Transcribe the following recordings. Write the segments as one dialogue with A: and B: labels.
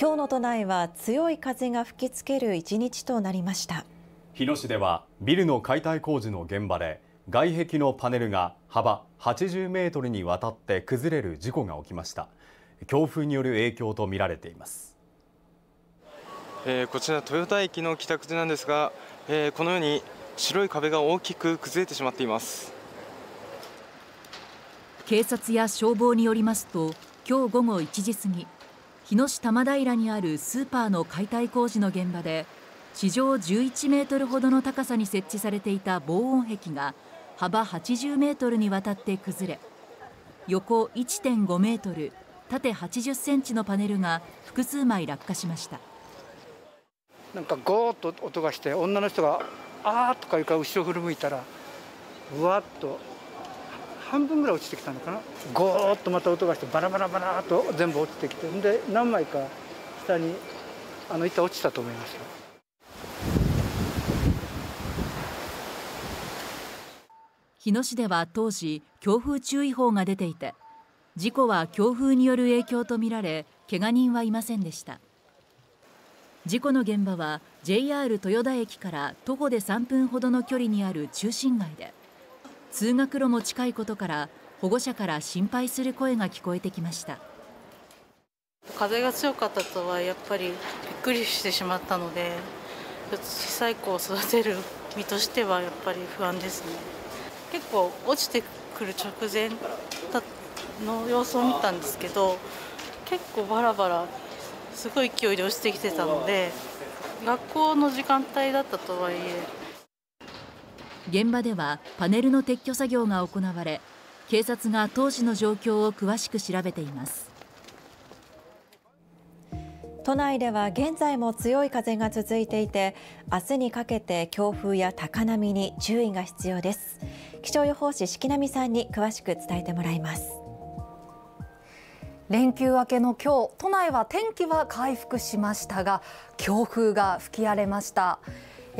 A: 今日の都内は強い風が吹きつける一日となりました。
B: 日野市ではビルの解体工事の現場で外壁のパネルが幅80メートルにわたって崩れる事故が起きました。強風による影響とみられています、
C: えー、こちら豊田駅の北口なんですが、えー、このように白い壁が大きく崩れてしまっています。
D: 警察や消防によりますと今日午後1時過ぎ日野市玉平にあるスーパーの解体工事の現場で地上11メートルほどの高さに設置されていた防音壁が幅80メートルにわたって崩れ横1.5メートル縦80センチのパネルが複数枚落下しました。
E: なんかゴーッと音がして女の人があーとかいうか後ろ振り向いたらうわっと半分ぐらい落ちてきたのかな。ゴーッとまた音がしてバラバラバラと全部落ちてきてで何枚か下にあの板落ちたと思いますよ。
D: 日野市では当時強風注意報が出ていて事故は強風による影響とみられけが人はいませんでした。事故の現場は JR 豊田駅から徒歩で3分ほどの距離にある中心街で通学路も近いことから保護者から心配する声が聞こえてきました。
F: 風が強かったとはやっぱりびっくりしてしまったので小さい子を育てる身としてはやっぱり不安ですね。結構落ちてくる直前の様子を見たんですけど結構バラバラすごい勢いで落ちてきてたので学校の時間帯だったとはいえ
D: 現場ではパネルの撤去作業が行われ警察が当時の状況を詳しく調べています。
A: 都内では現在も強い風が続いていて明日にかけて強風や高波に注意が必要です。気象予報士敷波さんに詳しく伝えてもらいます。
G: 連休明けの今日都内は天気は回復しましたが強風が吹き荒れました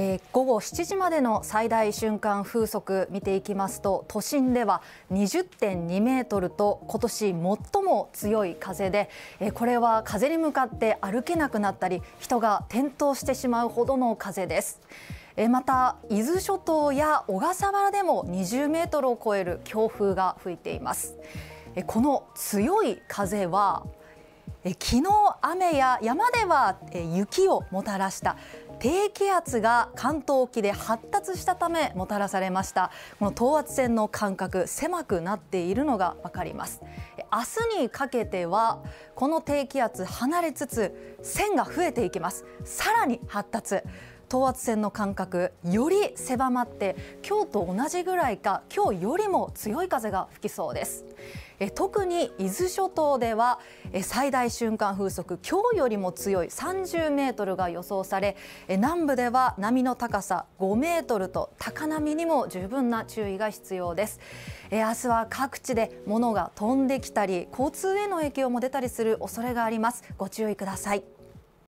G: えー、午後7時までの最大瞬間風速見ていきますと都心では20.2メートルと今年最も強い風で、えー、これは風に向かって歩けなくなったり人が転倒してしまうほどの風です。えまた伊豆諸島や小笠原でも20メートルを超える強風が吹いていますこの強い風は昨日雨や山では雪をもたらした低気圧が関東沖で発達したためもたらされました。この等圧線の間隔狭くなっているのがわかります。明日にかけてはこの低気圧離れつつ線が増えていきます。さらに発達。等圧線の間隔より狭まって今日と同じぐらいか今日よりも強い風が吹きそうです。特に伊豆諸島では最大瞬間風速今日よりも強い30メートルが予想され南部では波の高さ5メートルと高波にも十分な注意が必要です。明日は各地で物が飛んできたり交通への影響も出たりする恐れがあります。ご注意ください。